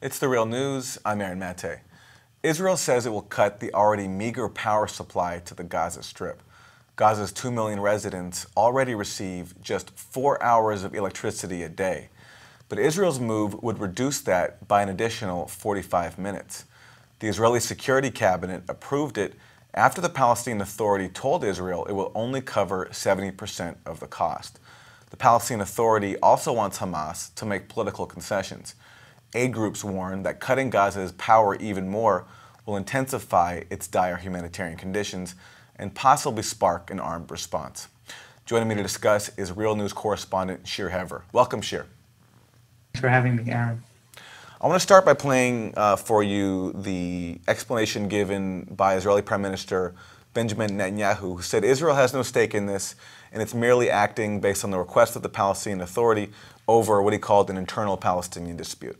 It's the real news. I'm Aaron Mate. Israel says it will cut the already meager power supply to the Gaza Strip. Gaza's 2 million residents already receive just four hours of electricity a day. But Israel's move would reduce that by an additional 45 minutes. The Israeli Security Cabinet approved it after the Palestinian Authority told Israel it will only cover 70% of the cost. The Palestinian Authority also wants Hamas to make political concessions. Aid groups warn that cutting Gaza's power even more will intensify its dire humanitarian conditions and possibly spark an armed response. Joining me to discuss is Real News correspondent Shir Hever. Welcome, Shir. Thanks for having me, Aaron. I want to start by playing uh, for you the explanation given by Israeli Prime Minister Benjamin Netanyahu, who said Israel has no stake in this and it's merely acting based on the request of the Palestinian Authority over what he called an internal Palestinian dispute.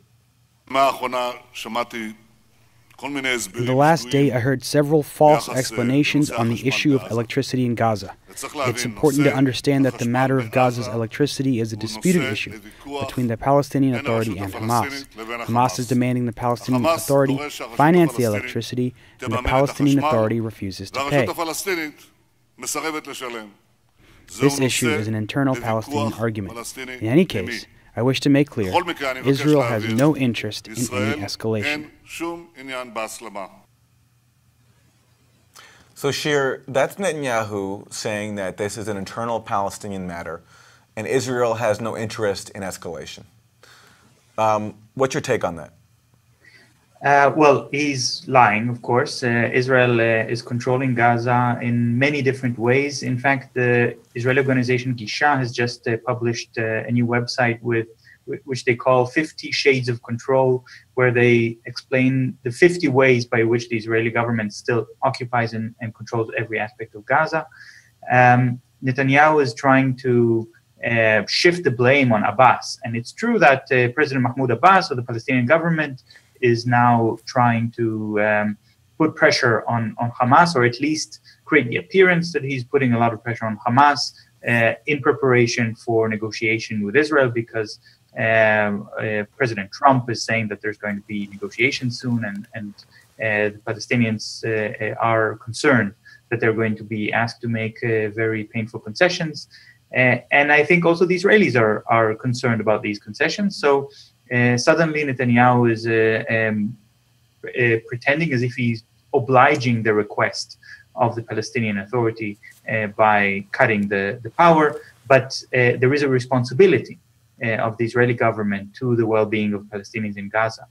In the last day, I heard several false explanations on the issue of electricity in Gaza. It's important to understand that the matter of Gaza's electricity is a disputed issue between the Palestinian Authority and Hamas. Hamas is demanding the Palestinian Authority finance the electricity, and the Palestinian Authority refuses to pay. This issue is an internal Palestinian argument. In any case, I wish to make clear Israel has no interest in any escalation. So, Shir, that's Netanyahu saying that this is an internal Palestinian matter and Israel has no interest in escalation. Um, what's your take on that? Uh, well, he's lying, of course. Uh, Israel uh, is controlling Gaza in many different ways. In fact, the Israeli organization Gisha has just uh, published uh, a new website with which they call 50 Shades of Control, where they explain the 50 ways by which the Israeli government still occupies and, and controls every aspect of Gaza. Um, Netanyahu is trying to uh, shift the blame on Abbas. And it's true that President Mahmoud Abbas of the Palestinian government is now trying to um, put pressure on, on Hamas, or at least create the appearance that he's putting a lot of pressure on Hamas uh, in preparation for negotiation with Israel, because um, uh, President Trump is saying that there's going to be negotiations soon, and, and uh, the Palestinians uh, are concerned that they're going to be asked to make uh, very painful concessions. Uh, and I think also the Israelis are, are concerned about these concessions. So Eh, suddenly Netanyahu is um, pretending as if he's obliging the request of the Palestinian Authority by cutting the, the power, but there is a responsibility of the Israeli government to the well-being of Palestinians in Gaza.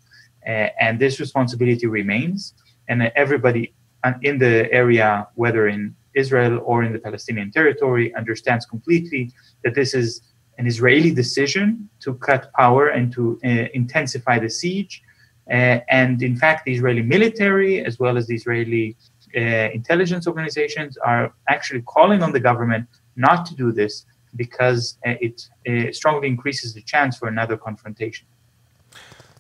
and this responsibility remains, and everybody in the area, whether in Israel or in the Palestinian territory, understands completely that this is an Israeli decision to cut power and to uh, intensify the siege. Uh, and in fact, the Israeli military, as well as the Israeli uh, intelligence organizations, are actually calling on the government not to do this because uh, it uh, strongly increases the chance for another confrontation.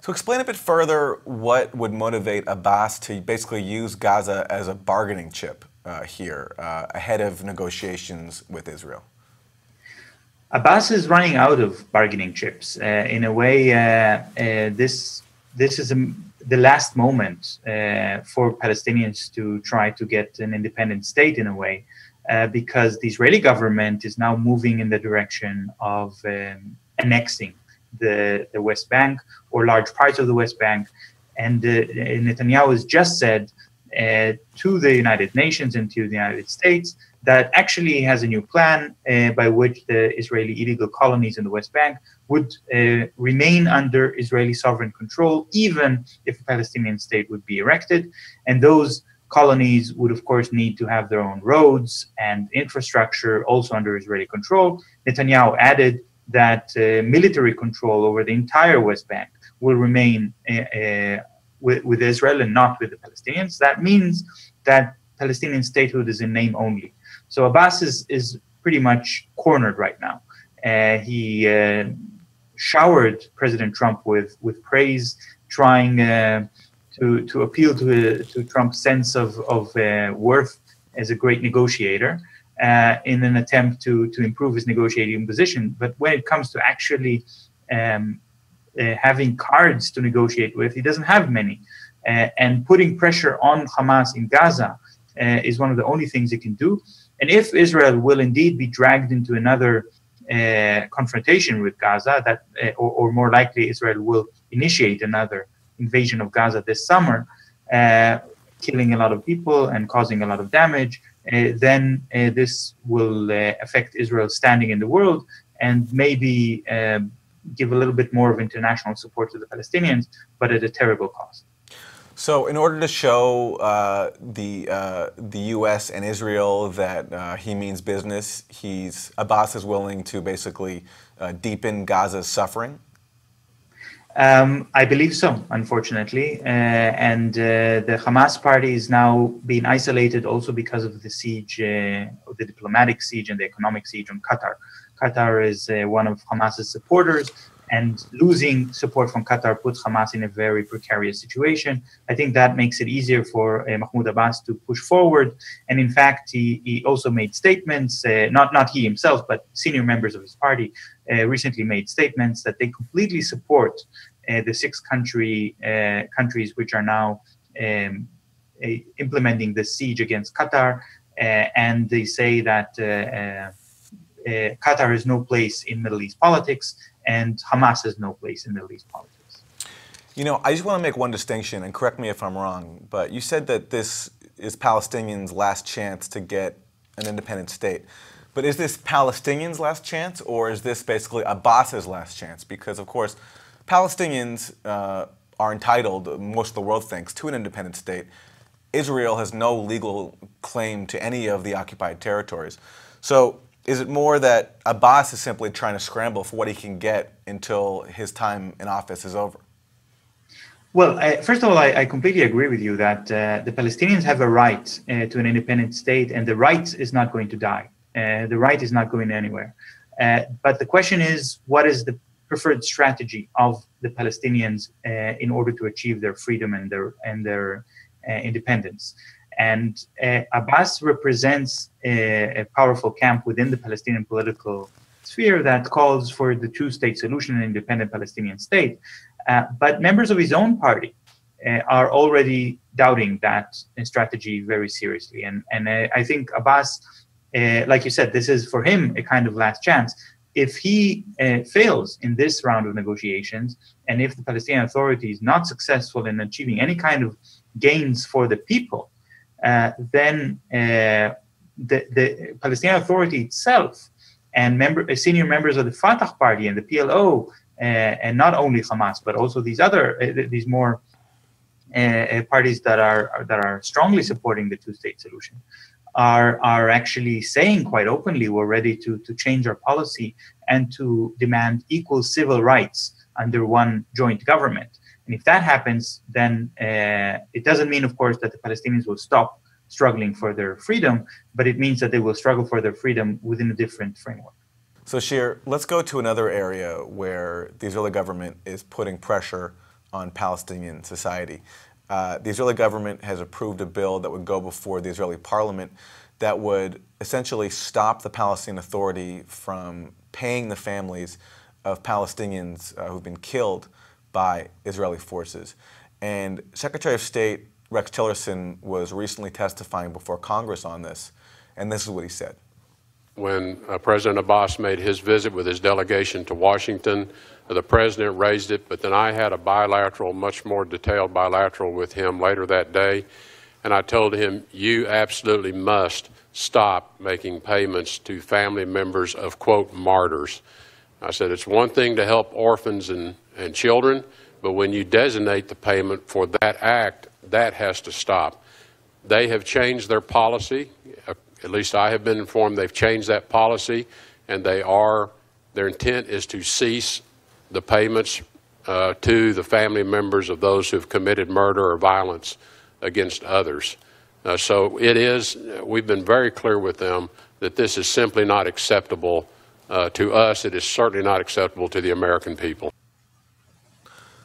So, explain a bit further what would motivate Abbas to basically use Gaza as a bargaining chip uh, here ahead of negotiations with Israel. Abbas is running out of bargaining chips. Uh, in a way, uh, uh, this this is a, the last moment uh, for Palestinians to try to get an independent state. In a way, uh, because the Israeli government is now moving in the direction of um, annexing the the West Bank or large parts of the West Bank, and uh, Netanyahu has just said to the United Nations and to the United States that actually has a new plan uh, by which the Israeli illegal colonies in the West Bank would uh, remain under Israeli sovereign control, even if a Palestinian state would be erected. And those colonies would, of course, need to have their own roads and infrastructure also under Israeli control. Netanyahu added that uh, military control over the entire West Bank will remain uh, uh, with, with Israel and not with the Palestinians. That means that Palestinian statehood is in name only. So Abbas is, is pretty much cornered right now. Uh, he uh, showered President Trump with, with praise, trying uh, to, to appeal to, to Trump's sense of, of uh, worth as a great negotiator uh, in an attempt to, to improve his negotiating position. But when it comes to actually um, uh, having cards to negotiate with. He doesn't have many. And putting pressure on Hamas in Gaza uh, is one of the only things it can do. And if Israel will indeed be dragged into another uh, confrontation with Gaza, that, uh, or, or, more likely, Israel will initiate another invasion of Gaza this summer, uh, killing a lot of people and causing a lot of damage, uh, then uh, this will affect Israel's standing in the world and maybe um, give a little bit more of international support to the Palestinians, but at a terrible cost. So, in order to show uh, the uh, the U.S. and Israel that uh, he means business, he's Abbas is willing to basically uh, deepen Gaza's suffering. Um, I believe so, unfortunately, uh, and uh, the Hamas party is now being isolated also because of the siege, the diplomatic siege and the economic siege on Qatar. Qatar is one of Hamas's supporters, and losing support from Qatar puts Hamas in a very precarious situation. I think that makes it easier for uh, Mahmoud Abbas to push forward. And in fact, he, he also made statements, uh, not, not he himself, but senior members of his party uh, recently made statements that they completely support uh, the six country uh, countries which are now um, implementing the siege against Qatar. Uh, and they say that Qatar has no place in Middle East politics and Hamas has no place in Middle East politics. You know, I just want to make one distinction, and correct me if I'm wrong, but you said that this is Palestinians' last chance to get an independent state. But is this Palestinians' last chance, or is this basically Abbas's last chance? Because, of course, Palestinians uh, are entitled, most of the world thinks, to an independent state. Israel has no legal claim to any of the occupied territories. So is it more that Abbas is simply trying to scramble for what he can get until his time in office is over? Well, I, first of all, I, I, completely agree with you that uh, the Palestinians have a right uh, to an independent state, and the right is not going to die. Uh, the right is not going anywhere. Uh, but the question is, what is the preferred strategy of the Palestinians uh, in order to achieve their freedom and their and their uh, independence? And uh, Abbas represents a, a, powerful camp within the Palestinian political sphere that calls for the two state solution, an independent Palestinian state. Uh, but members of his own party uh, are already doubting that strategy very seriously. And, and uh, I think Abbas, uh, like you said, this is for him a kind of last chance. If he uh, fails in this round of negotiations, and if the Palestinian Authority is not successful in achieving any kind of gains for the people, then uh, the, the Palestinian Authority itself and member, uh, senior members of the Fatah party and the PLO, uh, and not only Hamas, but also these other, uh, these more uh, parties that are that are strongly supporting the two-state solution, are are actually saying quite openly we're ready to to change our policy and to demand equal civil rights under one joint government. And if that happens, then uh, it doesn't mean, of course, that the Palestinians will stop struggling for their freedom, but it means that they will struggle for their freedom within a different framework. So, Shir, let's go to another area where the Israeli government is putting pressure on Palestinian society. Uh, the Israeli government has approved a bill that would go before the Israeli parliament that would essentially stop the Palestinian Authority from paying the families of Palestinians uh, who've been killed by Israeli forces. And Secretary of State Rex Tillerson was recently testifying before Congress on this, and this is what he said. When uh, President Abbas made his visit with his delegation to Washington, the president raised it, but then I had a bilateral, much more detailed bilateral with him later that day, and I told him, You absolutely must stop making payments to family members of, quote, martyrs. I said, It's one thing to help orphans and and children, but when you designate the payment for that act, that has to stop. They have changed their policy. At least I have been informed they've changed that policy, and they are, their intent is to cease the payments uh, to the family members of those who have committed murder or violence against others. Uh, so it is, we've been very clear with them that this is simply not acceptable uh, to us. It is certainly not acceptable to the American people.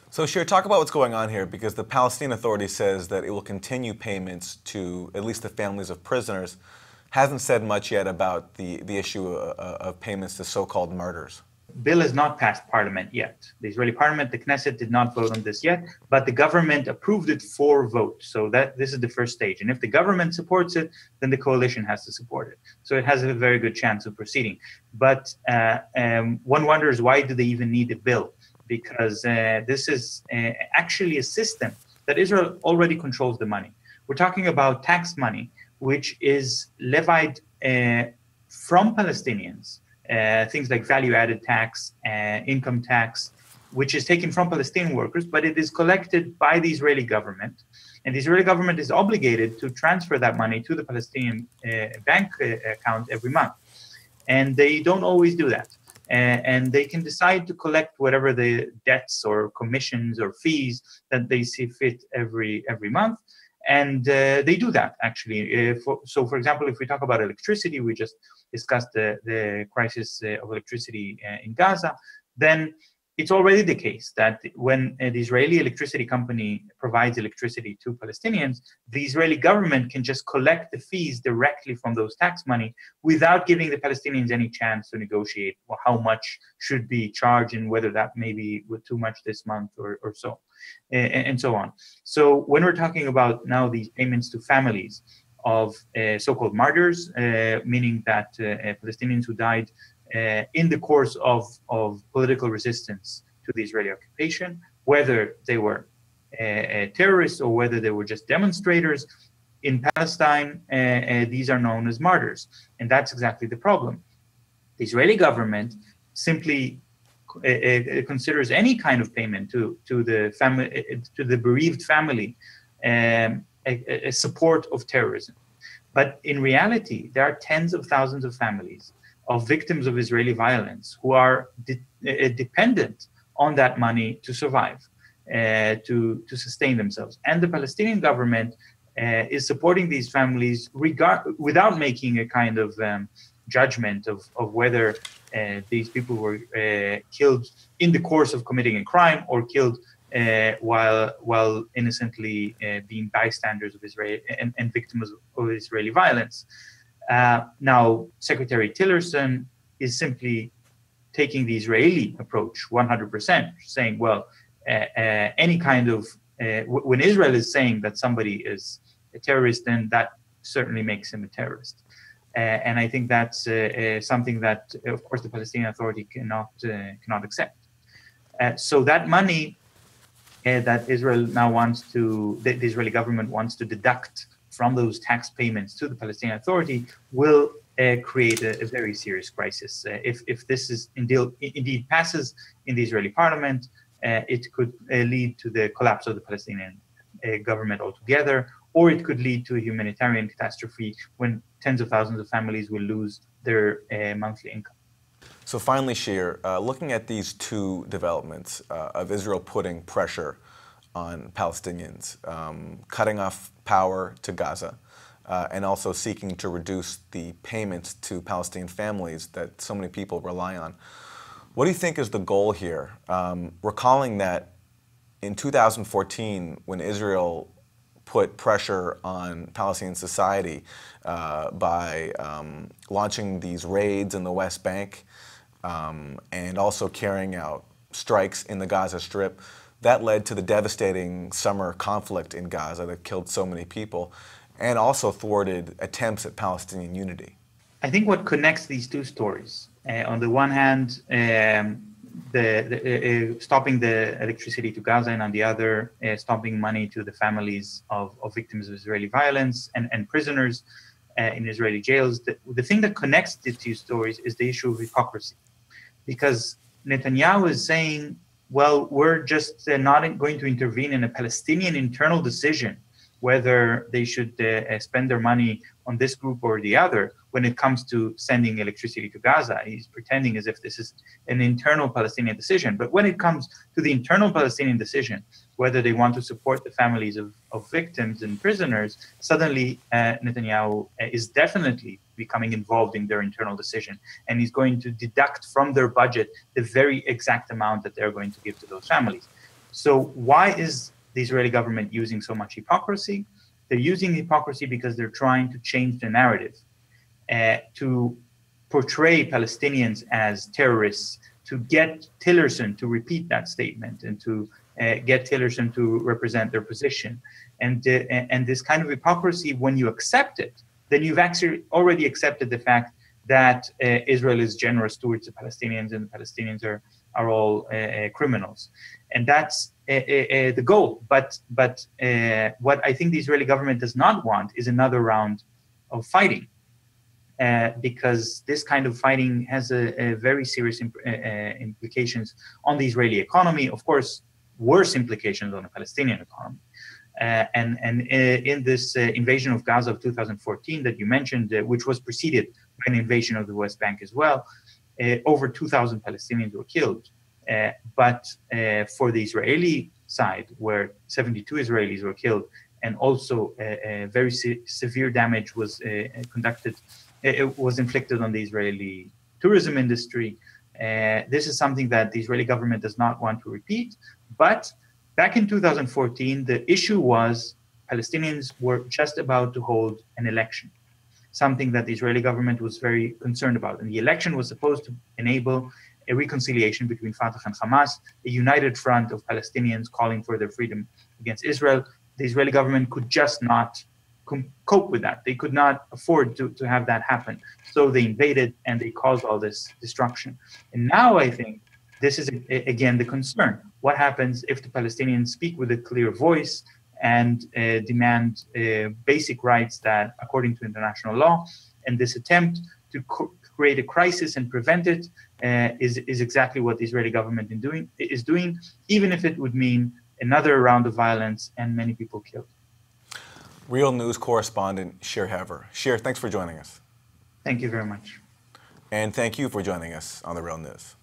So, Shir, talk about what's going on here because the Palestinian Authority says that it will continue payments to at least the families of prisoners. Hasn't said much yet about the, the issue of, uh, uh, of payments to so called murders. Bill has not passed parliament yet. The Israeli parliament, the Knesset, did not vote on this yet, but the government approved it for vote. So that this is the first stage. And if the government supports it, then the coalition has to support it. So it has a very good chance of proceeding. But uh, um, one wonders why do they even need a bill? Because uh, this is uh, actually a system that Israel already controls the money. We're talking about tax money, which is levied uh, from Palestinians uh, things like value added tax, uh, income tax, which is taken from Palestinian workers, but it is collected by the Israeli government. And the Israeli government is obligated to transfer that money to the Palestinian uh, bank uh, account every month. And they don't always do that. and they can decide to collect whatever the debts or commissions or fees that they see fit every every month and uh, they do that actually. Uh, for, so, for example, if we talk about electricity, we just discussed the, the crisis uh, of electricity uh, in Gaza, then it's already the case that when the Israeli electricity company provides electricity to Palestinians, the Israeli government can just collect the fees directly from those tax money without giving the Palestinians any chance to negotiate how much should be charged and whether that may be with too much this month or, or so, and, and so on. So when we're talking about now these payments to families, of uh, so-called martyrs, uh, meaning that uh, Palestinians who died uh, in the course of, of political resistance to the Israeli occupation, whether they were uh, uh, terrorists or whether they were just demonstrators. In Palestine, these are known as martyrs. And that's exactly the problem. The Israeli government simply considers any kind of payment to, to, the, family, to the bereaved family um, a, a support of terrorism. But in reality, there are tens of thousands of families of victims of Israeli violence who are de- uh, dependent on that money to survive, uh, to, to sustain themselves. And the Palestinian government uh, is supporting these families regard, without making a kind of um, judgment of, of whether uh, these people were killed in the course of committing a crime or killed while while innocently being bystanders of Israel and, and victims of Israeli violence. Uh, now, Secretary Tillerson is simply taking the Israeli approach 100%, saying, well, uh, uh, any kind of, uh, w- when Israel is saying that somebody is a terrorist, then that certainly makes him a terrorist. Uh, and I think that's uh, something that, of course, the Palestinian Authority cannot cannot accept. so that money that Israel now wants to, the, the Israeli government wants to deduct from those tax payments to the Palestinian Authority will uh, create a, a, very serious crisis. Uh, if, if this is indeed, indeed passes in the Israeli parliament, uh, it could uh, lead to the collapse of the Palestinian uh, government altogether, or it could lead to a humanitarian catastrophe when tens of thousands of families will lose their uh, monthly income. So finally, Shir, looking at these two developments of Israel putting pressure on Palestinians, um, cutting off power to Gaza, uh, and also seeking to reduce the payments to Palestinian families that so many people rely on. What do you think is the goal here? Um, recalling that in 2014, when Israel put pressure on Palestinian society uh, by um, launching these raids in the West Bank um, and also carrying out strikes in the Gaza Strip, that led to the devastating summer conflict in Gaza that killed so many people and also thwarted attempts at Palestinian unity. I think what connects these two stories, uh, on the one hand, um, the, the uh, uh stopping the electricity to Gaza, and on the other, uh, stopping money to the families of, of victims of Israeli violence and, and prisoners uh, in Israeli jails. The, the thing that connects the two stories is the issue of hypocrisy. Because Netanyahu is saying well, we're just uh, not going to intervene in a Palestinian internal decision whether they should uh, uh, spend their money on this group or the other when it comes to sending electricity to Gaza. He's pretending as if this is an internal Palestinian decision. But when it comes to the internal Palestinian decision, whether they want to support the families of, of victims and prisoners, suddenly uh, Netanyahu uh, is definitely becoming involved in their internal decision. And is going to deduct from their budget the very exact amount that they're going to give to those families. So, why is the Israeli government using so much hypocrisy? They're using hypocrisy because they're trying to change the narrative uh, to portray Palestinians as terrorists to get Tillerson to repeat that statement and to uh, get Tillerson to represent their position. And, uh, and this kind of hypocrisy, when you accept it, then you've actually already accepted the fact that uh, Israel is generous towards the Palestinians and the Palestinians are, are all uh, uh, criminals. And that's uh, the goal. But, but what I think the Israeli government does not want is another round of fighting. Uh, because this kind of fighting has a, a very serious imp- uh, implications on the Israeli economy. Of course, worse implications on the Palestinian economy. Uh, and and uh, in this uh, invasion of Gaza of 2014 that you mentioned, uh, which was preceded by an invasion of the West Bank as well, uh, over 2,000 Palestinians were killed. Uh, but for the Israeli side, where 72 Israelis were killed, and also very se- severe damage was conducted, it was inflicted on the Israeli tourism industry. this is something that the Israeli government does not want to repeat, but back in 2014, the issue was Palestinians were just about to hold an election, something that the Israeli government was very concerned about. And the election was supposed to enable a reconciliation between Fatah and Hamas, a united front of Palestinians calling for their freedom against Israel. The Israeli government could just not com- cope with that. They could not afford to, to have that happen. So they invaded and they caused all this destruction. And now I think this is again the concern. What happens if the Palestinians speak with a clear voice and uh, demand uh, basic rights that, according to international law, and this attempt to co- create a crisis and prevent it uh, is is exactly what the Israeli government in doing, is doing, even if it would mean another round of violence and many people killed. Real News correspondent Shir Hever. Shir, thanks for joining us. Thank you very much. And thank you for joining us on the Real News.